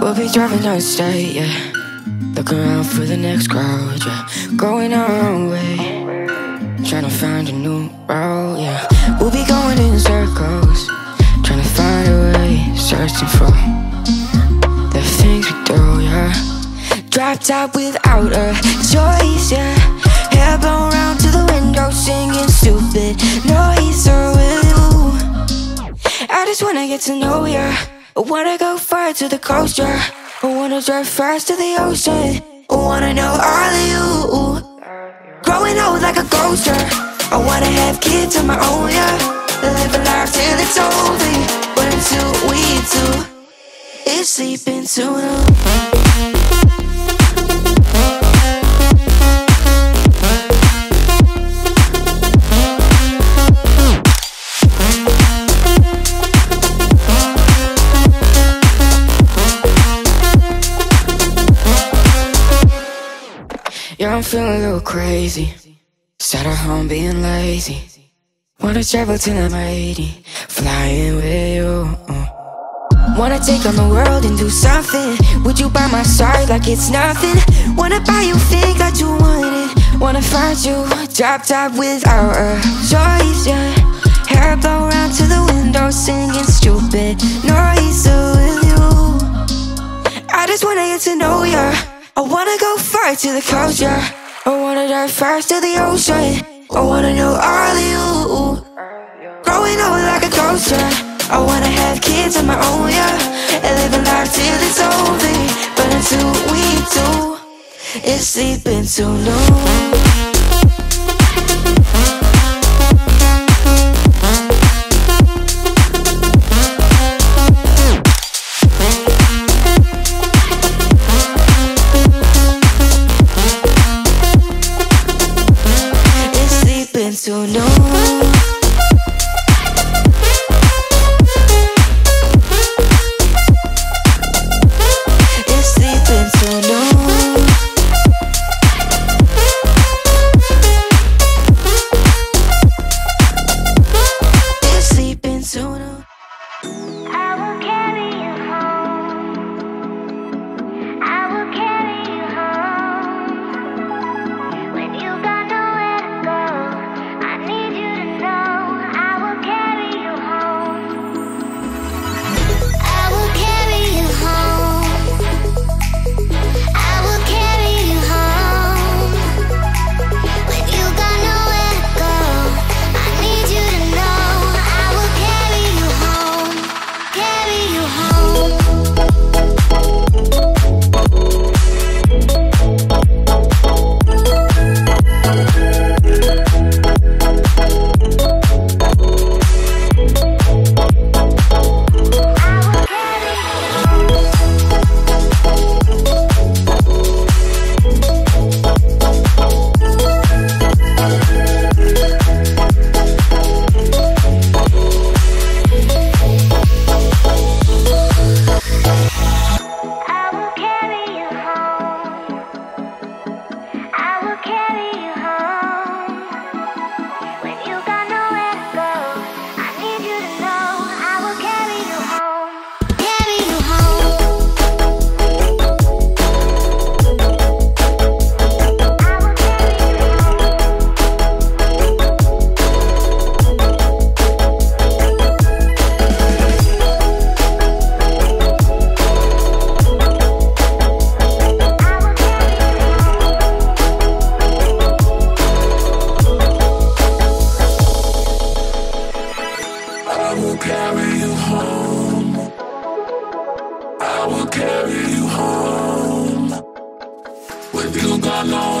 We'll be driving down the state, yeah. Looking around for the next crowd, yeah. Going our own way. Trying to find a new route, yeah. We'll be going in circles. Trying to find a way. Searching for the things we do, yeah. Drop top without a I wanna go far to the coast, yeah. I wanna drive fast to the ocean. I wanna know all of you. Growing old like a ghost, yeah. I wanna have kids of my own, yeah. Live a life till it's over. But until we do, it's sleeping too long. Yeah, I'm feeling a little crazy. Sat at home being lazy. Wanna travel till I'm 80, flying with you. uh. Wanna take on the world and do something. Would you by my side like it's nothing? Wanna buy you things that you wanted. Wanna find you drop top without a choice, yeah. Hair blow round to the window, singing stupid noise. Will you? I just wanna get to know ya. I wanna go far to the coast, yeah. I wanna dive fast to the ocean. I wanna know all of you. Growing old like a yeah. I wanna have kids of my own, yeah. And live a life till it's over. But until we do, it's sleeping too long. Too long. carry you home. When you got no.